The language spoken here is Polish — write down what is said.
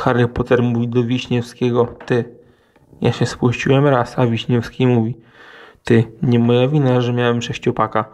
Harry Potter mówi do Wiśniewskiego, ty. Ja się spuściłem raz, a Wiśniewski mówi, ty, nie moja wina, że miałem sześciopaka.